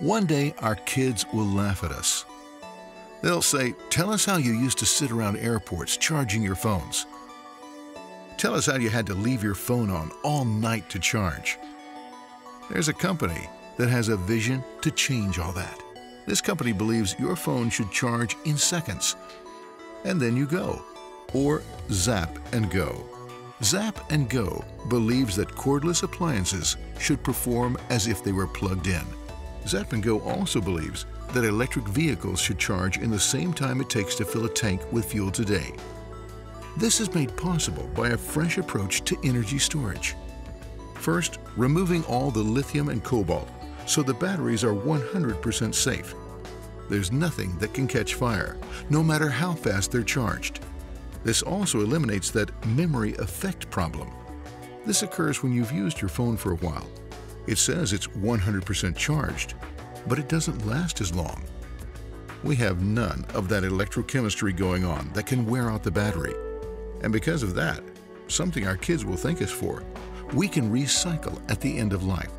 One day, our kids will laugh at us. They'll say, Tell us how you used to sit around airports charging your phones. Tell us how you had to leave your phone on all night to charge. There's a company that has a vision to change all that. This company believes your phone should charge in seconds. And then you go. Or zap and go. Zap and Go believes that cordless appliances should perform as if they were plugged in. Zap also believes that electric vehicles should charge in the same time it takes to fill a tank with fuel today. This is made possible by a fresh approach to energy storage. First, removing all the lithium and cobalt so the batteries are 100% safe. There's nothing that can catch fire, no matter how fast they're charged. This also eliminates that memory effect problem. This occurs when you've used your phone for a while. It says it's 100% charged, but it doesn't last as long. We have none of that electrochemistry going on that can wear out the battery. And because of that, something our kids will thank us for, we can recycle at the end of life.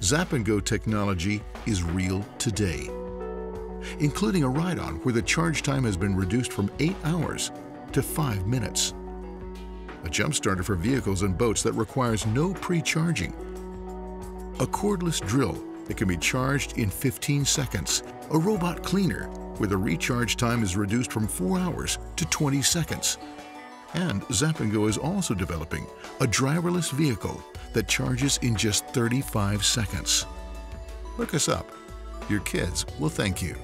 Zap and Go technology is real today including a ride-on where the charge time has been reduced from 8 hours to 5 minutes. A jump starter for vehicles and boats that requires no pre-charging. A cordless drill that can be charged in 15 seconds. A robot cleaner where the recharge time is reduced from 4 hours to 20 seconds. And Zap & Go is also developing a driverless vehicle that charges in just 35 seconds. Look us up. Your kids will thank you.